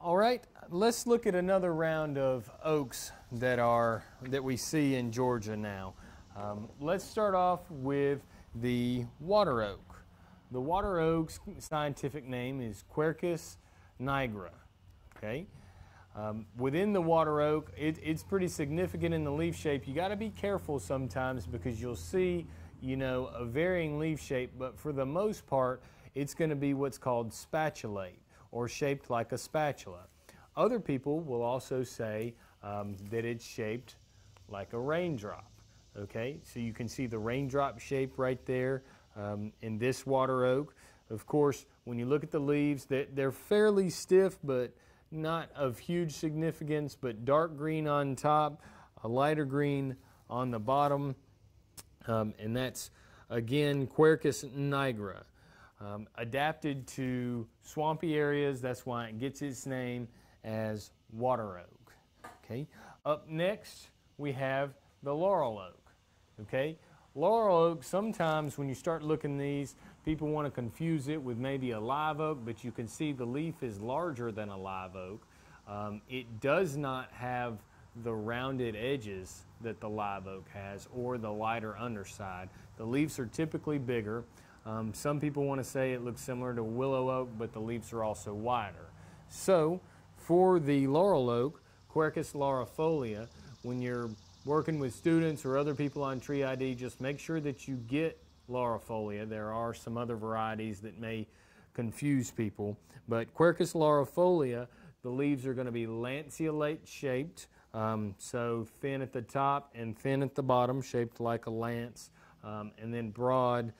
All right, let's look at another round of oaks that are that we see in Georgia now. Um, let's start off with the water oak. The water oak's scientific name is Quercus nigra. Okay, um, within the water oak, it, it's pretty significant in the leaf shape. You got to be careful sometimes because you'll see, you know, a varying leaf shape, but for the most part, it's going to be what's called spatulate or shaped like a spatula. Other people will also say um, that it's shaped like a raindrop. Okay, so you can see the raindrop shape right there um, in this water oak. Of course, when you look at the leaves, they're, fairly stiff, but not of huge significance, but dark green on top, a lighter green on the bottom, um, and that's again Quercus nigra. Um, adapted to swampy areas, that's why it gets its name as water oak. Okay. Up next, we have the laurel oak. Okay. Laurel oak, sometimes when you start looking these, people want to confuse it with maybe a live oak, but you can see the leaf is larger than a live oak. Um, it does not have the rounded edges that the live oak has or the lighter underside. The leaves are typically bigger. Um, some people want to say it looks similar to willow oak, but the leaves are also wider. So for the laurel oak, Quercus laurifolia, when you're working with students or other people on Tree ID, just make sure that you get laurifolia. There are some other varieties that may confuse people, but Quercus laurifolia, the leaves are going to be lanceolate shaped, um, so thin at the top and thin at the bottom, shaped like a lance, um, and then broad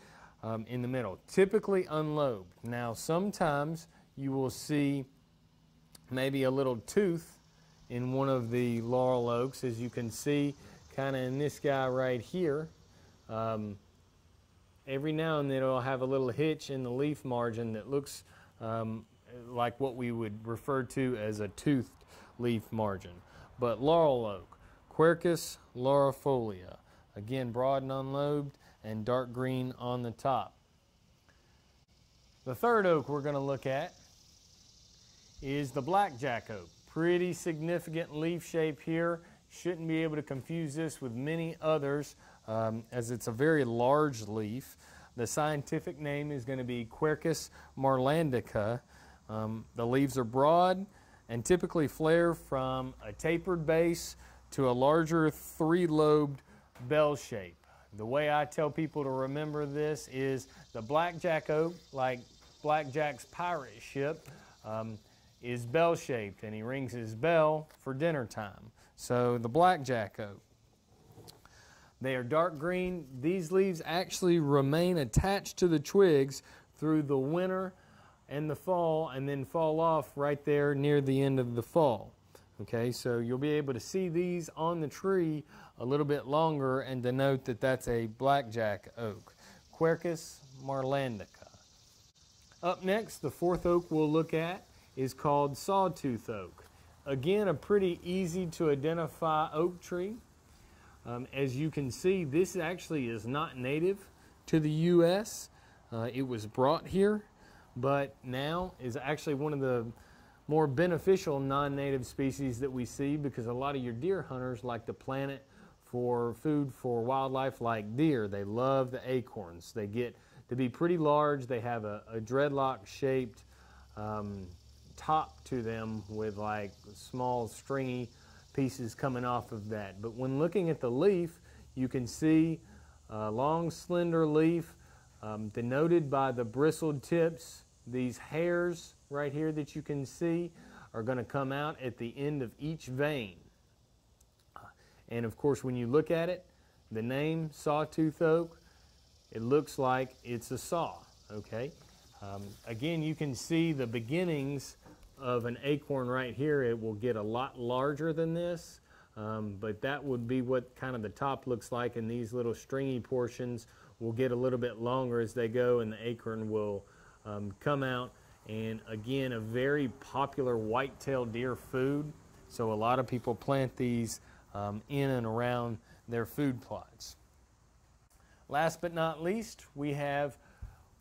um, in the middle, typically unlobed. Now, sometimes you will see maybe a little tooth in one of the laurel oaks, as you can see kind of in this guy right here. Um, every now and then it'll have a little hitch in the leaf margin that looks um, like what we would refer to as a toothed leaf margin. But laurel oak, Quercus laurifolia, again broad and unlobed, and dark green on the top. The third oak we're going to look at is the blackjack oak. Pretty significant leaf shape here. Shouldn't be able to confuse this with many others um, as it's a very large leaf. The scientific name is going to be Quercus marilandica. Um, the leaves are broad and typically flare from a tapered base to a larger three-lobed bell shape. The way I tell people to remember this is the blackjack oak, like blackjack's pirate ship, um, is bell shaped and he rings his bell for dinner time. So the blackjack oak. They are dark green. These leaves actually remain attached to the twigs through the winter and the fall and then fall off right there near the end of the fall. Okay, so you'll be able to see these on the tree a little bit longer and denote that that's a blackjack oak, Quercus marilandica. Up next, the fourth oak we'll look at is called sawtooth oak. Again, a pretty easy to identify oak tree. Um, as you can see, this actually is not native to the U.S. Uh, it was brought here, but now is actually one of the more beneficial non-native species that we see because a lot of your deer hunters like to plant it for food for wildlife like deer. They love the acorns. They get to be pretty large. They have a, a dreadlock shaped um, top to them with like small stringy pieces coming off of that. But when looking at the leaf, you can see a long slender leaf um, denoted by the bristled tips. These hairs right here that you can see are going to come out at the end of each vein. And of course, when you look at it, the name sawtooth oak, it looks like it's a saw, okay? Um, again, you can see the beginnings of an acorn right here. It will get a lot larger than this, um, but that would be what kind of the top looks like, and these little stringy portions will get a little bit longer as they go, and the acorn will um, come out and again, a very popular white-tailed deer food. So a lot of people plant these um, in and around their food plots. Last but not least, we have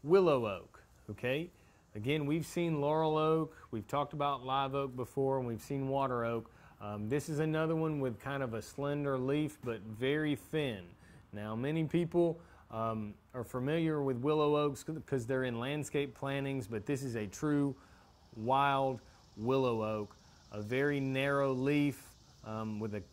willow oak. Okay, again, we've seen laurel oak, we've talked about live oak before, and we've seen water oak. Um, this is another one with kind of a slender leaf, but very thin. Now, many people um, are familiar with willow oaks because they're in landscape plantings, but this is a true wild willow oak, a very narrow leaf um, with, a,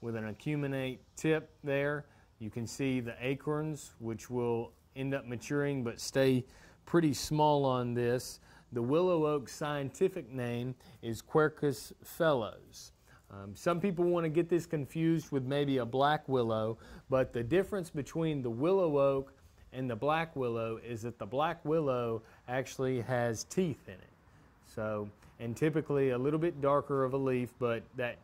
with an acuminate tip there. You can see the acorns, which will end up maturing but stay pretty small on this. The willow oak scientific name is Quercus phellos. Um, some people want to get this confused with maybe a black willow, but the difference between the willow oak and the black willow is that the black willow actually has teeth in it. So, and typically a little bit darker of a leaf, but that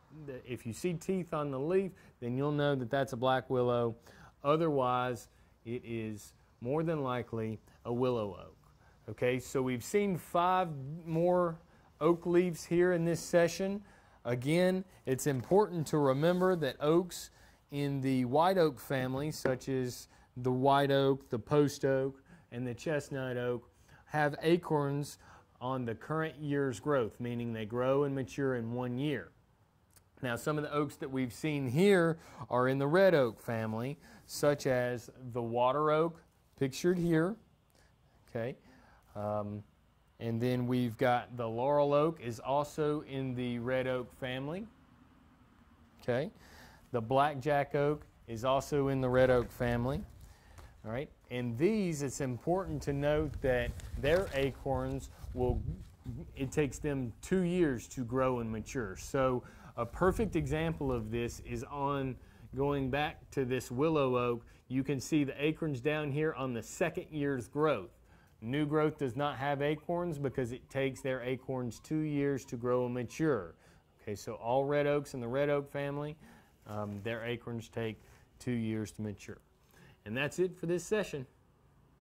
if you see teeth on the leaf, then you'll know that that's a black willow. Otherwise, it is more than likely a willow oak. Okay, so we've seen five more oak leaves here in this session. Again, it's important to remember that oaks in the white oak family, such as the white oak, the post oak, and the chestnut oak, have acorns on the current year's growth, meaning they grow and mature in one year. Now, some of the oaks that we've seen here are in the red oak family, such as the water oak, pictured here. Okay. Um, and then we've got the laurel oak is also in the red oak family. Okay. The blackjack oak is also in the red oak family. All right. And these, it's important to note that their acorns will, it takes them two years to grow and mature. So a perfect example of this is on going back to this willow oak. You can see the acorns down here on the second year's growth. New growth does not have acorns because it takes their acorns two years to grow and mature. Okay, so all red oaks in the red oak family, um, their acorns take two years to mature. And that's it for this session.